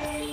Bye.